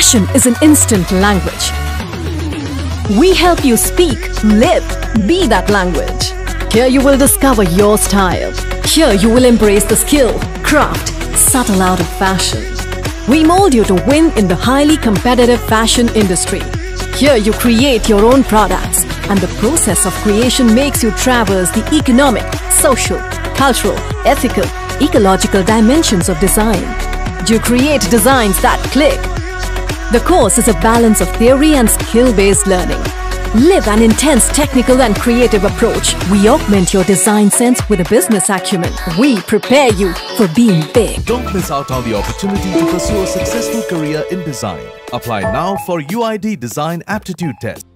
Fashion is an instant language. We help you speak, live, be that language. Here you will discover your style. Here you will embrace the skill, craft, subtle art of fashion. We mold you to win in the highly competitive fashion industry. Here you create your own products and the process of creation makes you traverse the economic, social, cultural, ethical, ecological dimensions of design. You create designs that click. The course is a balance of theory and skill-based learning. Live an intense technical and creative approach. We augment your design sense with a business acumen. We prepare you for being big. Don't miss out on the opportunity to pursue a successful career in design. Apply now for UID Design Aptitude Test.